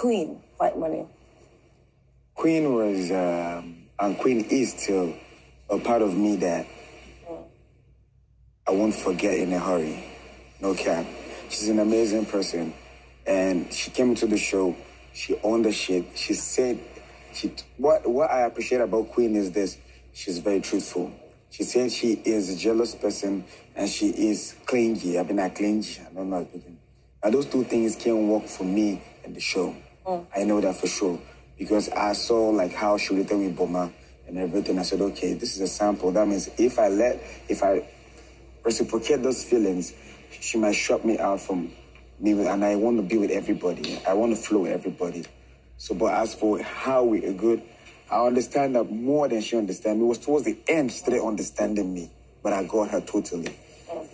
Queen White Money? Queen was, um, and Queen is still a part of me that I won't forget in a hurry. No cap. She's an amazing person. And she came to the show, she owned the shit. She said, she what what I appreciate about Queen is this, she's very truthful. She said she is a jealous person and she is clingy. I've been a clingy. I don't know. Now those two things can work for me in the show. I know that for sure. Because I saw like how she related with Boma and everything. I said, okay, this is a sample. That means if I let if I reciprocate those feelings, she might shut me out from me, and I want to be with everybody. I want to flow with everybody. So, but as for how we are good, I understand that more than she understands me. It was towards the end started understanding me, but I got her totally.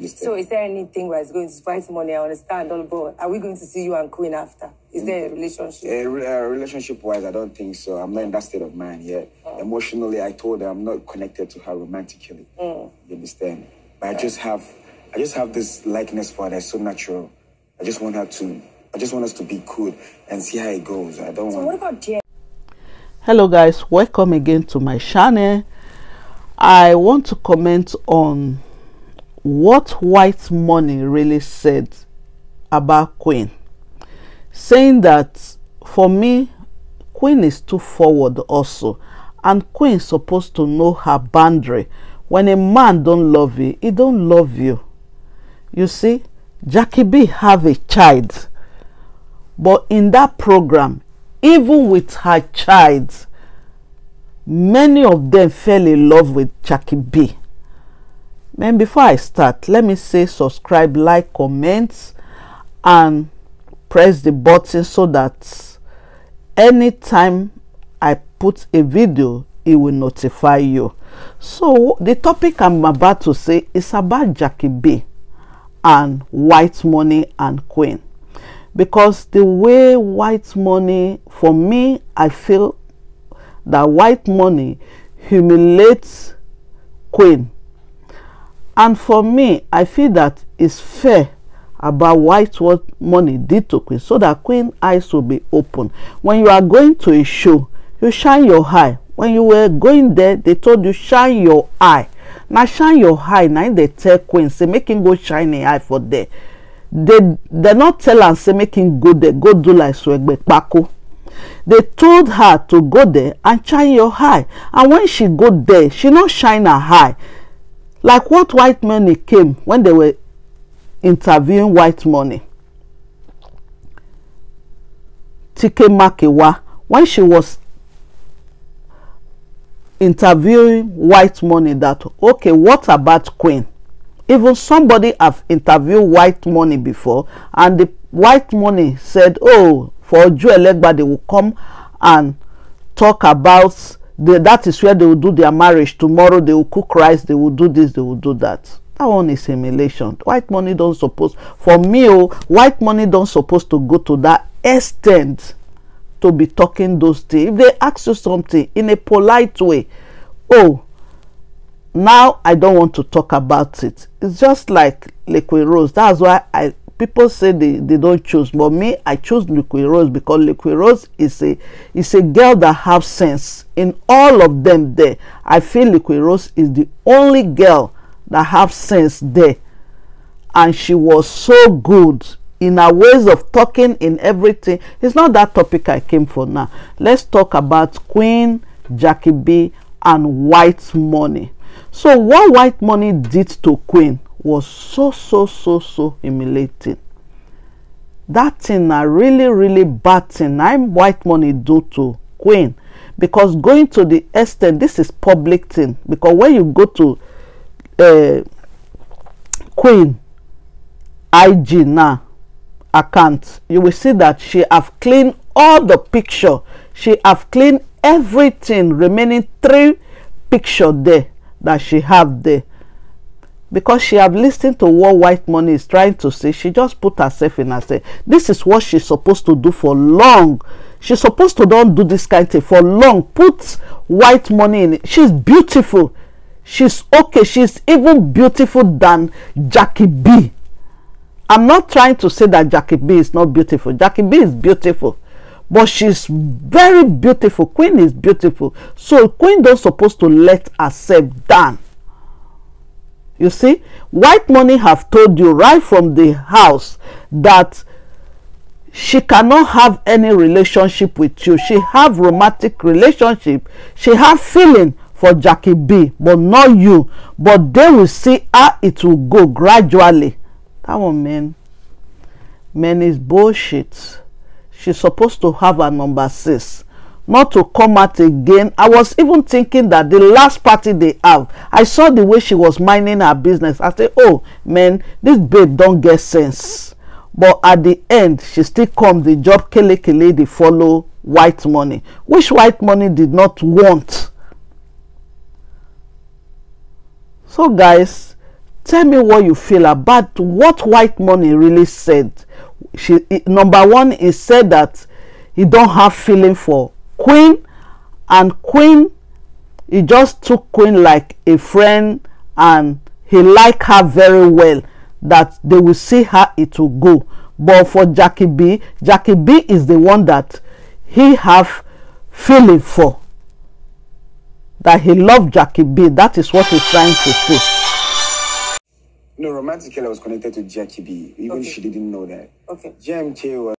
So is there anything where it's going to White Money? I understand all, but are we going to see you and Queen after? Is there a relationship? Uh, re- uh, relationship wise, I don't think so. I'm not in that state of mind yet. Emotionally, I told her I'm not connected to her romantically. You understand? But I just have, I just have this likeness for her that's so natural. I just want her to, I just want us to be good and see how it goes. I don't So want. what about Jen? hello guys welcome again to my channel i want to comment on what white money really said about queen saying that for me queen is too forward also. And queen supposed to know her boundary. When a man don't love you he don't love you. You see jackie b have a child. But in that program even with her child many of them fell in love with jackie b. Man before i start let me say subscribe like comment and press the button so that anytime i put a video it will notify you. So the topic i'm about to say is about jackie b and white money and queen. Because the way white money for me i feel that white money humiliates queen. And for me i feel that it's fair about white what money did to queen so that queen eyes will be open. When you are going to a show you shine your eye. When you were going there they told you shine your eye. Na shine your eye. Na im dey tell queen say make him go shine him eye for there. They they not tell am say make him go there. Go do like swegbe kpako they told her to go there and shine your eye. And when she go there she no shine her eye. Like what white money came when they were interviewing white money. Tike makewa when she was interviewing white money that okay what about queen? Even somebody have interviewed white money before and the white money said oh for oju elegba they will come and talk about the, that is where they will do their marriage tomorrow they will cook rice they will do this they will do that that one is humiliation white money don suppose for me oh white money don suppose to go to that extent to be talking those things. If they ask you something in a polite way oh now i don't want to talk about it. It's just like Liquorose. That's why i people say they they don't choose but me i choose Liquorose because Liquorose is a is a girl that have sense. In all of them there i feel Liquorose is the only girl that have sense there. And she was so good in her ways of talking in everything. It's not that topic i came for now. Let's talk about queen jackie b and white money. So what white money did to queen was so so so so humiliating. That thing a really really bad thing I'm white money do to queen. Because going to the extent this is public thing. Because when you go to uh, queen ig now account. You will see that she have cleaned all the picture. She have cleaned everything remaining three picture there that she have there. Because she have listened to what white money is trying to say she just put herself in herself this is what she's supposed to do for long. She's supposed to don do this kind thing for long. Put white money in it. She's beautiful she's okay. She's even beautiful than jackie b. I'm not trying to say that jackie b is not beautiful. Jackie b is beautiful but she's very beautiful. Queen is beautiful. So queen don't supposed to let herself down. You see white money have told you right from the house that she cannot have any relationship with you. She have romantic relationship. She have feeling for jackie b. But not you. But they will see how it will go gradually. That one man. Man is bullshit. She's supposed to have a number six. Not to come out again. I was even thinking that the last party they have i saw the way she was minding her business. I say oh man this babe don get sense. But at the end she still come the job kele kele dey follow white money which white money did not want so guys tell me what you feel about what white money really said. She number one he said that he don't have feeling for queen and queen he just took queen like a friend and he like her very well that they will see how it will go. But for jackie b jackie b is the one that he have feeling for that he loved jackie b that is what he's trying to say No, romantic killer was connected to Jackie B. Even Okay. she didn't know that. Okay. JMK was